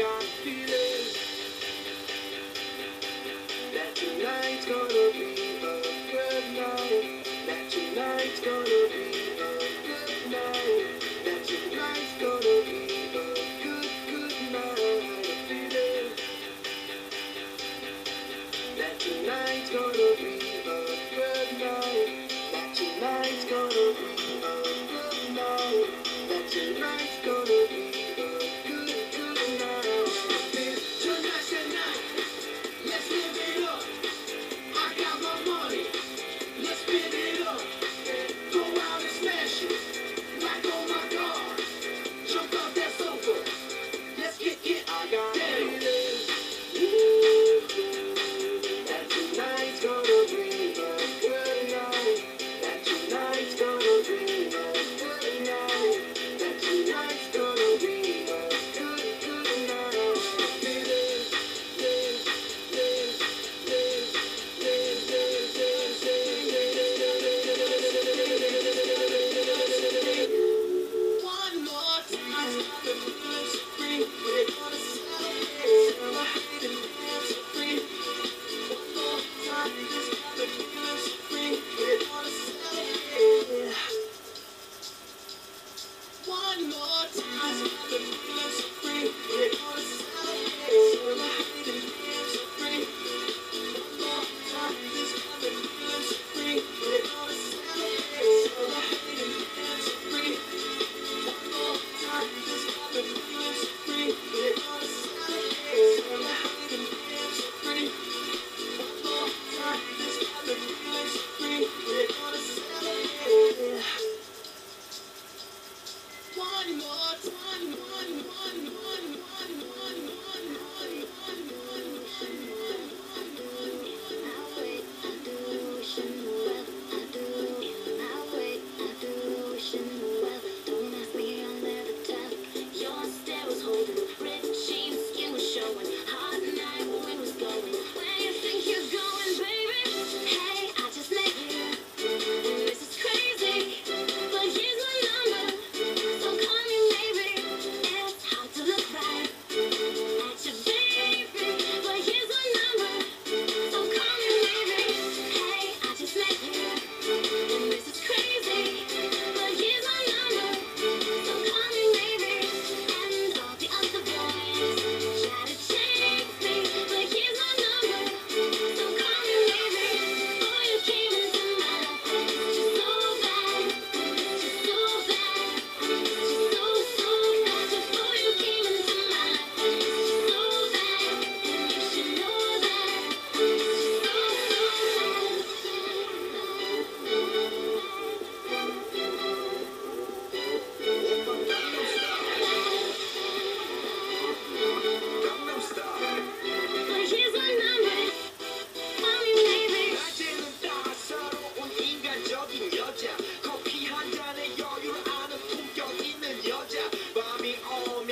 I'm feeling that tonight's gonna be a good night. That tonight's gonna be a good night. That tonight's gonna be a good, good night. I'm feeling that tonight's gonna be. next to One more time. one more, one, one, one, one.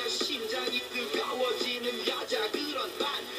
심장이 뜨거워지는 여자. 그런 반